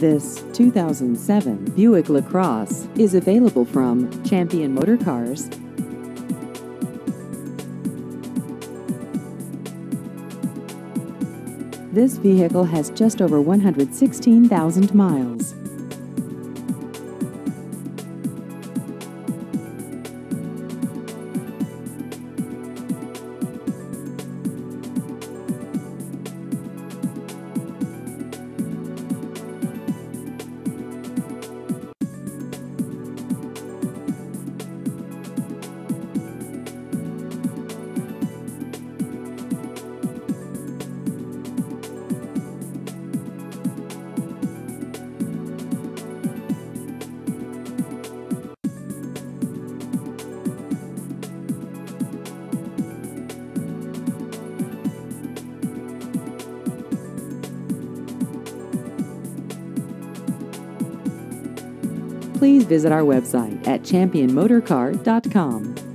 This 2007 Buick LaCrosse is available from Champion Motor Cars. This vehicle has just over 116,000 miles. Please visit our website at championmotorcar.com.